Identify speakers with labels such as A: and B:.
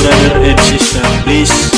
A: brother and sister, please.